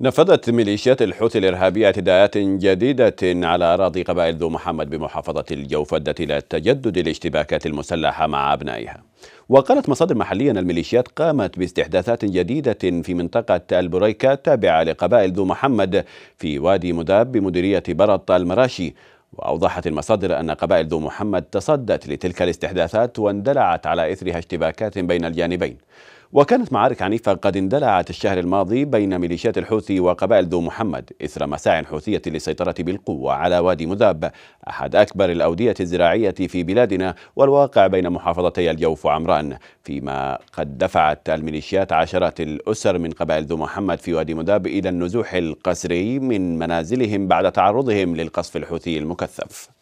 نفذت ميليشيات الحوثي الإرهابية اعتداءات جديدة على أراضي قبائل ذو محمد بمحافظة الجوف أدت إلى تجدد الاشتباكات المسلحة مع أبنائها. وقالت مصادر محلية أن الميليشيات قامت باستحداثات جديدة في منطقة البريكة التابعة لقبائل ذو محمد في وادي مداب بمديرية برط المراشي. وأوضحت المصادر أن قبائل ذو محمد تصدت لتلك الاستحداثات واندلعت على إثرها اشتباكات بين الجانبين. وكانت معارك عنيفة قد اندلعت الشهر الماضي بين ميليشيات الحوثي وقبائل ذو محمد إثر مساع حوثية للسيطرة بالقوة على وادي مذاب أحد أكبر الأودية الزراعية في بلادنا والواقع بين محافظتي الجوف وعمران. فيما قد دفعت الميليشيات عشرات الأسر من قبائل ذو محمد في وادي مذاب إلى النزوح القسري من منازلهم بعد تعرضهم للقصف الحوثي المكثف.